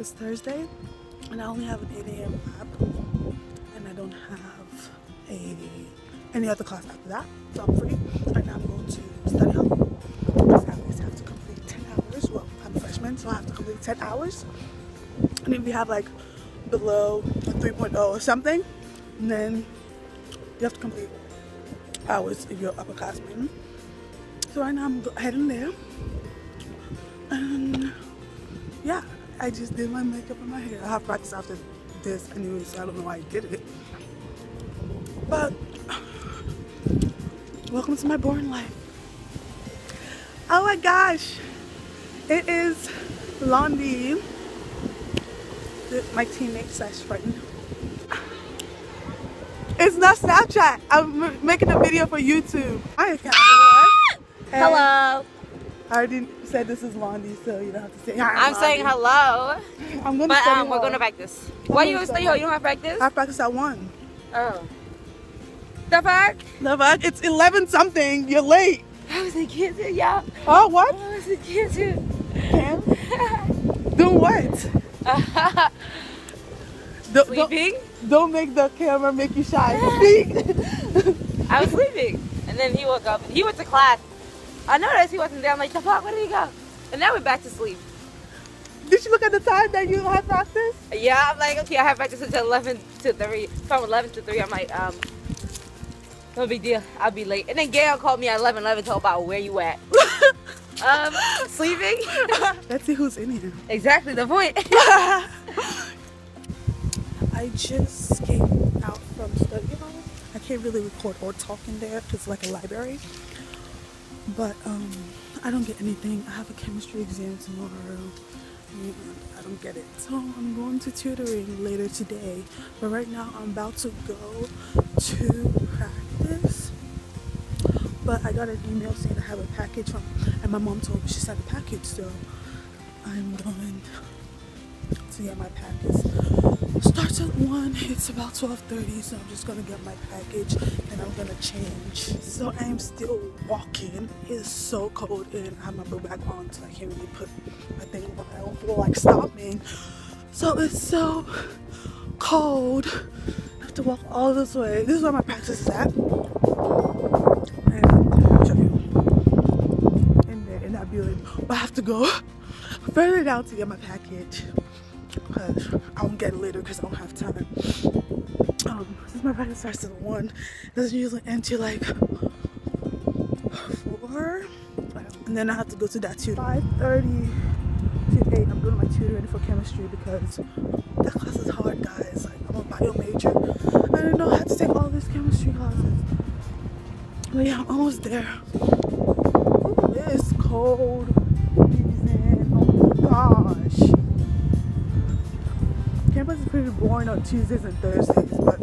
It's Thursday, and I only have an 8 a.m. lab, and I don't have a any other class after that, so I'm free. Right now I'm going to study hall. I have to complete 10 hours. Well, I'm a freshman, so I have to complete 10 hours. And if you have like below a 3.0 or something, then you have to complete hours if you're upperclassman. So right now I'm heading there. And yeah, I just did my makeup and my hair. I have practice after this anyway, so I don't know why I did it. But welcome to my boring life. Oh my gosh, it is Londi, my teammate slash friend. It's not Snapchat. I'm making a video for YouTube. Hi, Hello. I already said this is Londi, so you don't have to say hi. I'm saying hello. I'm gonna But um, we're going to practice. Why you gonna gonna stay home? You don't have practice? I practice at one. Oh. The fuck? The fuck? It's 11 something. You're late. I was in kids here, y'all. Oh, what? I was in kids here. Cam? Doing what? Don't, don't, Sleeping? don't make the camera make you shy. Speak. I was sleeping. And then he woke up. He went to class. I noticed he wasn't there. I'm like, the fuck, where did he go? And now we're back to sleep. Did you look at the time that you had practice? Yeah, I'm like, okay, I have practice until 11 to 3. From 11 to 3, I'm like, um, no big deal. I'll be late. And then Gail called me at 11, 11, told about where you at. um, sleeping? Let's see who's in here. exactly the point. I just came out from study hall. I can't really record or talk in there because it's like a library. But um, I don't get anything. I have a chemistry exam tomorrow. I don't get it. So I'm going to tutoring later today. But right now I'm about to go to practice. But I got an email saying I have a package from, and my mom told me she sent a package. So I'm going to get my package. Starts at 1, it's about 12.30, so I'm just gonna get my package and I'm gonna change. So I'm still walking. It's so cold and I have my book bag on, so I can't really put my thing on. I don't feel like stopping. So it's so cold. I have to walk all this way. This is where my practice is at. And in that building. But I have to go further down to get my package because I won't get it later because I don't have time. Um, since my practice starts at one, it doesn't usually end till like four, and then I have to go to that tutor. Five thirty to eight. I'm doing my tutoring for chemistry because that class is hard, guys. Like I'm a bio major. I didn't know how to take all these chemistry classes. But yeah, I'm almost there. It's cold. Boring on Tuesdays and Thursdays, but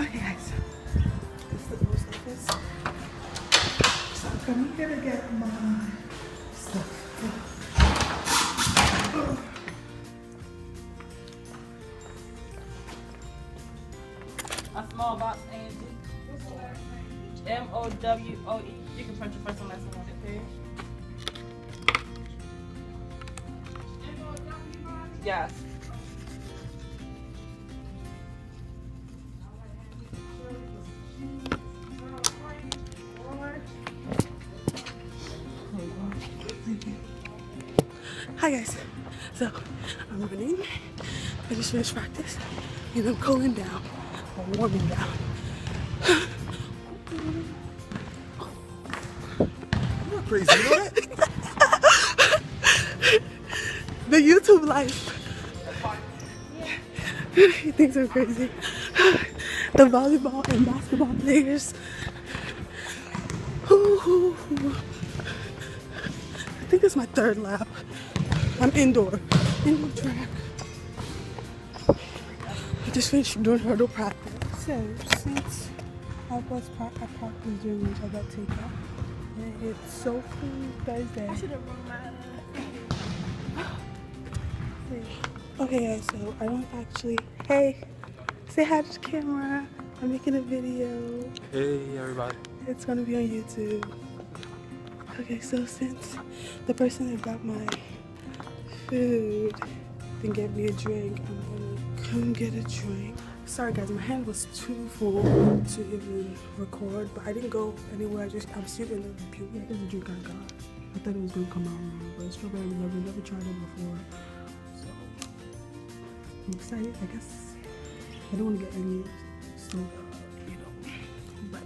okay, guys. This is the post office. So I'm coming here to get my stuff. A small box and M O W O E. You can print your first and last name on the page. Yes. Just finished practice and I'm cooling down. I'm warming down. You're crazy, you know that? The YouTube life. he thinks I'm crazy. The volleyball and basketball players. Ooh. I think it's my third lap. I'm indoor. Indoor track. I just finished doing hurdle practice. So since I was part I practice during lunch, I got takeout. And it's so food Thursday. Okay guys, so I don't actually hey say hi to the camera. I'm making a video. Hey, everybody. It's gonna be on YouTube. Okay, so since the person that got my food then get me a drink. I'm gonna come get a drink. Sorry guys, my hand was too full to even record, but I didn't go anywhere. I just I'm still in the computer. Here's the drink I got. I thought it was gonna come out wrong, but it's strawberry lovely. Never tried it before, so I'm excited. I guess I don't want to get any soda, you know. But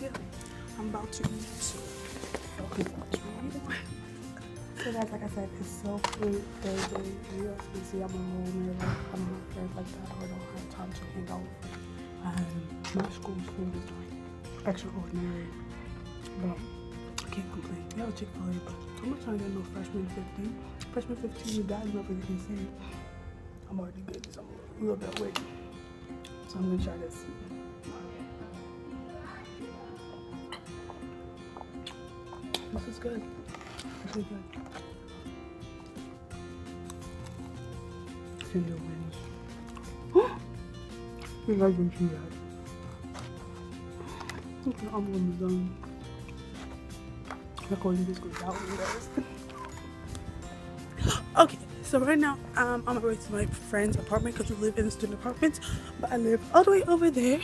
yeah, I'm about to eat. Okay. So guys, like I said, it's so food Thursday. You guys can see I'm a roller. Like, I'm not friends like that. I don't have time to hang out. And my school food is like extraordinary. But I can't complain. We have a Chick fil A, but I'm not trying to get no freshman 15. Freshman 15, you guys know what you can say. I'm already good because I'm a little bit awake. So I'm gonna try this. This is good. This is good. Ginger wings. you. Okay, I'm. Recording this. Okay, so right now um, I'm on my way to my friend's apartment because we live in a student apartment, but I live all the way over there,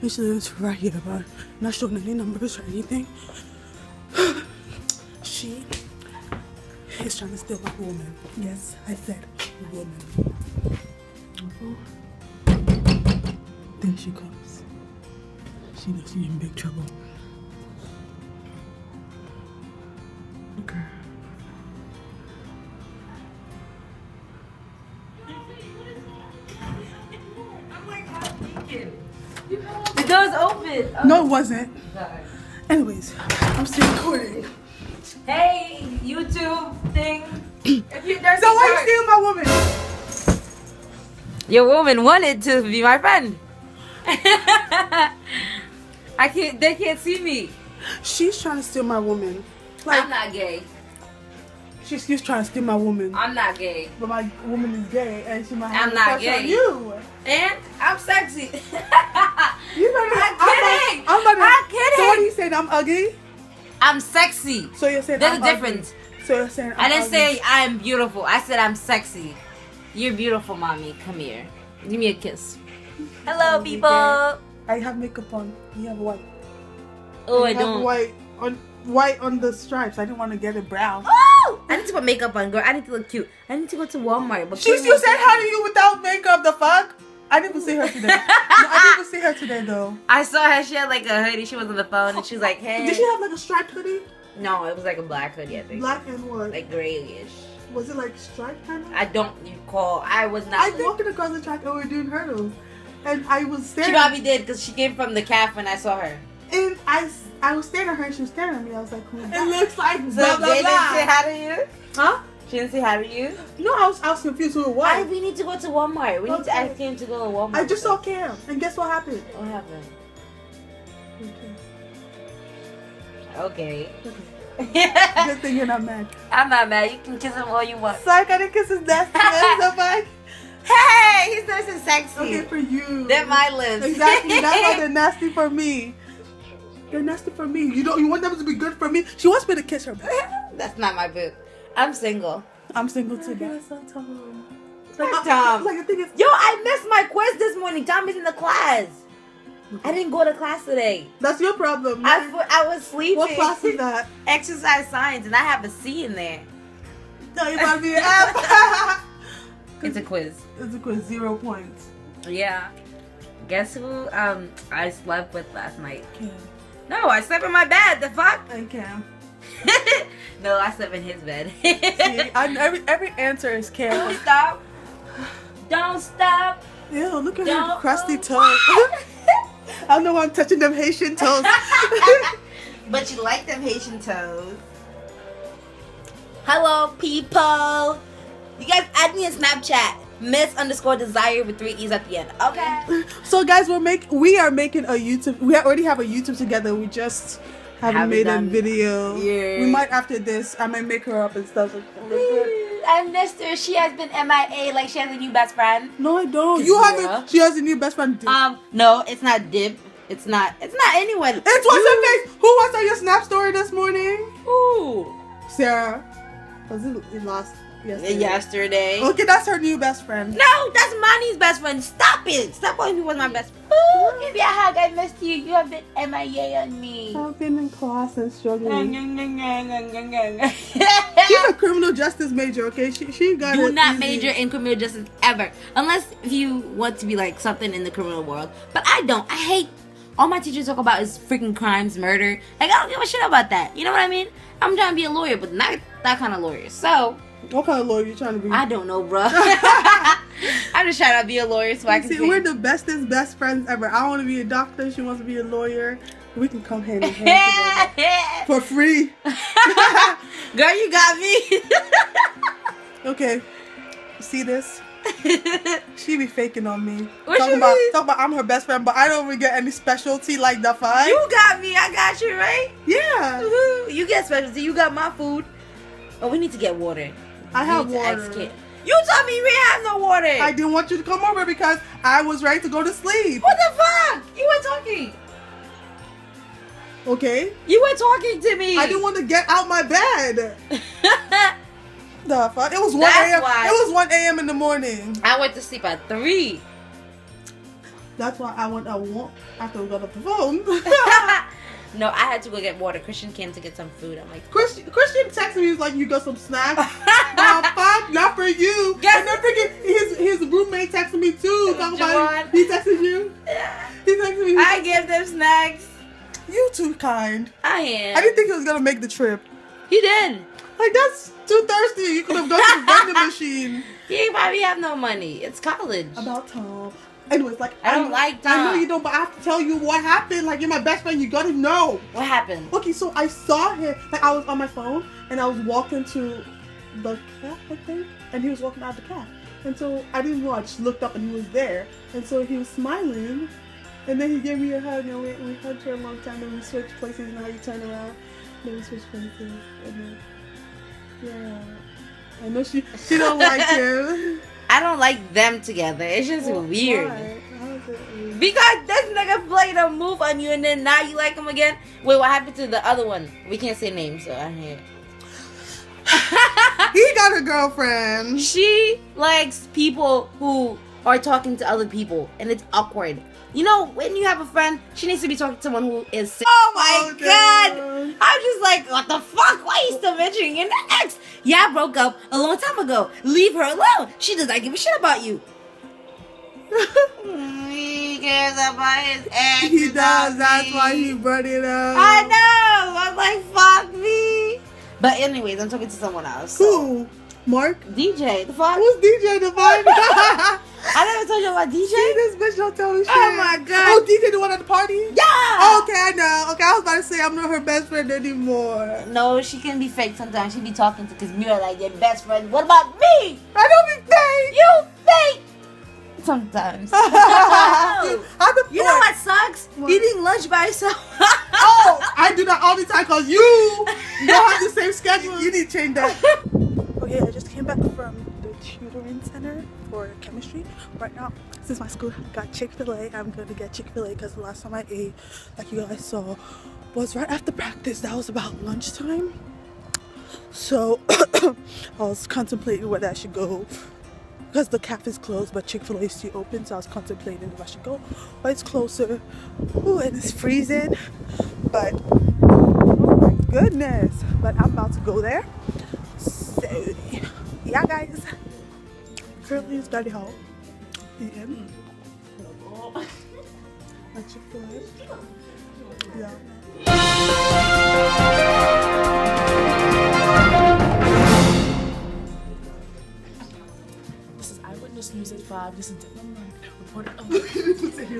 and she lives right here. But I'm not showing any numbers or anything. she is trying to steal my woman. Yes, I said woman. Mhm. There she comes. She knows she's in big trouble. Okay. The door's open. No, it wasn't. Anyways, I'm still recording. Hey, YouTube thing. if you So why you stealing my woman? Your woman wanted to be my friend. I can't. They can't see me. She's trying to steal my woman. Like I'm not gay. she's, she's trying to steal my woman. I'm not gay. But my woman is gay and she might have I'm a not crush gay. on you. And I'm sexy. You better I'm I'm kidding. About, I'm about to, I'm kidding. So what are you saying? I'm ugly? I'm sexy. So you're saying There's I'm a ugly. difference. So you're saying I I'm didn't ugly. say I'm beautiful. I said I'm sexy. You're beautiful, mommy. Come here. Give me a kiss. Hello, Oh, people. I have makeup on. You have white. Oh, You I have don't. white on white on the stripes. I didn't want to get it brown. Oh! I need to put makeup on, girl. I need to look cute. I need to go to Walmart. But She you said hi to you without makeup. The fuck? I didn't even see her today. no, I didn't even see her today though. I saw her. She had like a hoodie. She was on the phone and she was like, "Hey." Did she have like a striped hoodie? No, it was like a black hoodie. I think. Black and what? Like grayish. Was it like striped kind of? I don't recall. I was not. I not. was walking across the track and we were doing hurdles, and I was staring. she probably did because she came from the calf when I saw her. and I, I was staring at her and she was staring at me. I was like, Who's that? it looks like So blah blah they didn't say blah. hi to you? Huh? She didn't say hi to you? No, I was, I was confused who it was. I, we need to go to Walmart. We need to ask him to go to Walmart. I just saw. Cam, and guess what happened? What happened? Okay. Good thing you're not mad. I'm not mad. You can kiss him all you want. So I didn't kiss his nasty lips. I'm like, Hey, he's nice and sexy. okay for you. They're my lips. Exactly. That's why they're nasty for me. They're nasty for me. You don't. You want them to be good for me. She wants me to kiss her. That's not my boo. I'm single. I'm single too. That's so Tom. Like, Tom. Like the thing is, Yo, I missed my quiz this morning. Tom is in the class. I didn't go to class today. that's your problem. I, I was sleeping. what class is that? Exercise science, and I have a C in there. No, you be an F. It's a quiz. It's a quiz. Zero points. Yeah. Guess who um I slept with last night? Cam. No, I slept in my bed. The fuck? And Cam. no, I slept in his bed. See, I, every every answer is Cam. Don't stop. Don't stop. Ew, look at her Don't crusty toes. I don't know why I'm touching them Haitian toes. but you like them Haitian toes. Hello, people. You guys add me on Snapchat. Miss underscore desire with three E's at the end. Okay. so guys, we're make we are making a YouTube. We already have a YouTube together. We just haven't Haven't made a video. Yeah. We might after this. I might make her up and stuff. I missed her. She has been MIA like she has a new best friend. No, I don't. You Yeah. haven't. She has a new best friend. Um, no, it's not Dib. It's not. It's not anyone. It's what's her face. Who was on your Snap story this morning? Ooh. Sarah. Was it, it lost? yesterday. yesterday. Okay, that's her new best friend. No, that's Money's best friend. Stop it. Stop calling people my best friend. Ooh, give me a hug. I missed you. You have been MIA on me. I've been in class and struggling. Do She's a criminal justice major, okay? She she got it not easy. major in criminal justice ever. Unless if you want to be like something in the criminal world. But I don't. I hate all my teachers talk about is freaking crimes, murder. Like I don't give a shit about that. You know what I mean? I'm trying to be a lawyer, but not that kind of lawyer. So What kind of lawyer you trying to be? I don't know, bro. I'm just trying to be a lawyer so I can See, we're the bestest best friends ever. I want to be a doctor. She wants to be a lawyer. We can come hand in hand for free. Girl, you got me. Okay. See this? She be faking on me. What talking about mean? talking about I'm her best friend, but I don't really get any specialty like the five. you got me. I got you, right? yeah. Woohoo. You get specialty. You got my food. Oh, we need to get water. I We have water. You told me we have no water. I didn't want you to come over because I was ready to go to sleep. what the fuck? You were talking. Okay? You were talking to me. I didn't want to get out my bed. The fuck? It was 1 a.m. It was 1 a.m. in the morning. I went to sleep at three. That's why I went out walk after we got off the phone. no, I had to go get water. Christian came to get some food. I'm like, Christian, Christian texted me, he was like, you got some snacks? nah, fuck, not for you. Guess- and then freaking his, his roommate texted me too. Talking about he texted you. He texted me. I give them snacks. You too kind. I am. I didn't think he was gonna make the trip. he did. Like that's too thirsty. You could have gone to the vending machine. He probably have no money. It's college. About Tom. Anyways, like I don't kn- like I know you don't, but I have to tell you what happened. Like you're my best friend. You gotta know. What happened? Okay, so I saw him. Like I was on my phone and I was walking to the cat, I think, and he was walking out the cat. And so I didn't know. I just looked up and he was there. And so he was smiling. And then he gave me a hug and we, we hugged for a long time. And we switched places. And how you turn around. Then we switched places. And then yeah, I know she she don't like him. I don't like them together. It's just weird. Why? It? Because this nigga played a move on you and then now you like him again. Wait, what happened to the other one? We can't say names, so I hear. He got a girlfriend. she likes people who are talking to other people, and it's awkward. You know, when you have a friend, she needs to be talking to someone who is. si- Oh my Oh, god! damn. I'm just like, what the fuck? Why are you still mentioning your ex? Yeah, I broke up a long time ago. Leave her alone. She does not give a shit about you. he cares about his ex. he does. That's me. why he brought it up. I know. I'm like, fuck me. But anyways, I'm talking to someone else. so- Who? Mark? DJ. The fuck? Who's DJ Divine? I never told you about DJ. See this bitch don't tell me oh shit. Oh my God. Oh, DJ the one at the party? Yeah. Oh, okay, I know. Okay, I was about to say I'm not her best friend anymore. No, she can be fake sometimes. She be talking to because you're like your best friend. What about me? I don't be fake. You fake. Sometimes. How the You know what sucks? What? Eating lunch by yourself. Oh, I do that all the time because you don't have the same schedule. You need to change that. Okay, I just came back from the tutoring center for chemistry. Right now, since my school got Chick fil A, I'm going to get Chick fil A because the last time I ate, like you guys saw, was right after practice. That was about lunchtime. So I was contemplating whether I should go because the cafe is closed, but Chick Fil A is still open. So I was contemplating if I should go, but it's closer. Ooh, and it's freezing, but oh my goodness! But I'm about to go there. So yeah, guys. Currently, it's very hot. PM. My Chick Fil A. Yeah. This is Eyewitness News at 5. This is Dylan reporting.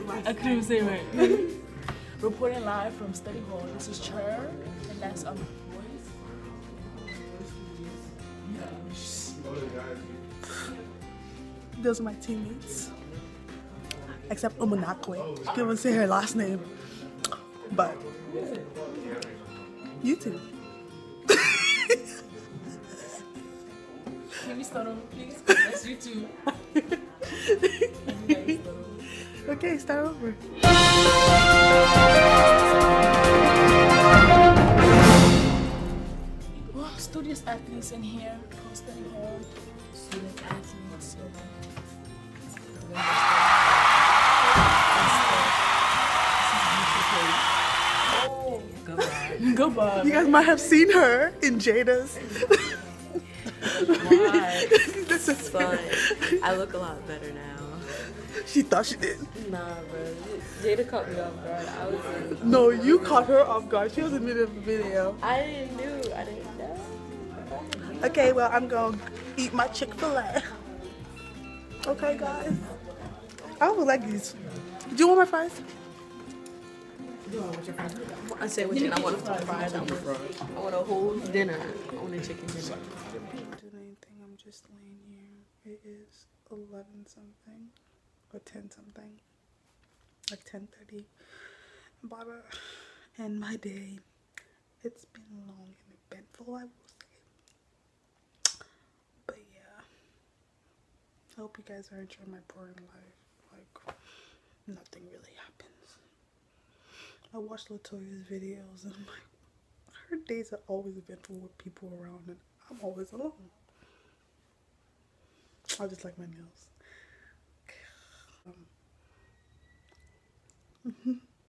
Oh, I couldn't even say it right. reporting live from Study Hall. This is Cher, and that's um voice. Those are my teammates. Except Umanakwe. She can't even say her last name. But you two. Can we start over, please? That's you too. Okay, start over. Oh, studio students athletes in here, pro study hall, student athletes. Oh, goodbye. Goodbye. You guys might have seen her in Jada's. Why? this is But I look a lot better now. She thought she did. Nah, bro. Jada caught me off guard. I was in, No, you caught her off guard. She was in the middle of the video. I didn't know. I didn't know. Okay, well, I'm gonna eat my Chick fil A. Okay, guys. I would like these. Do you want my fries? I said what I want a fries. I want, I want a whole dinner. I want a chicken dinner. doing anything. I'm just laying here. It is 11 something or 10 something, like 10:30. Barbara, and my day. It's been long and eventful, I will say. But yeah, I hope you guys are enjoying my boring life. Like nothing really happens. I watch Latoya's videos and I'm like, her days are always eventful with people around and I'm always alone. I just like my nails. Um,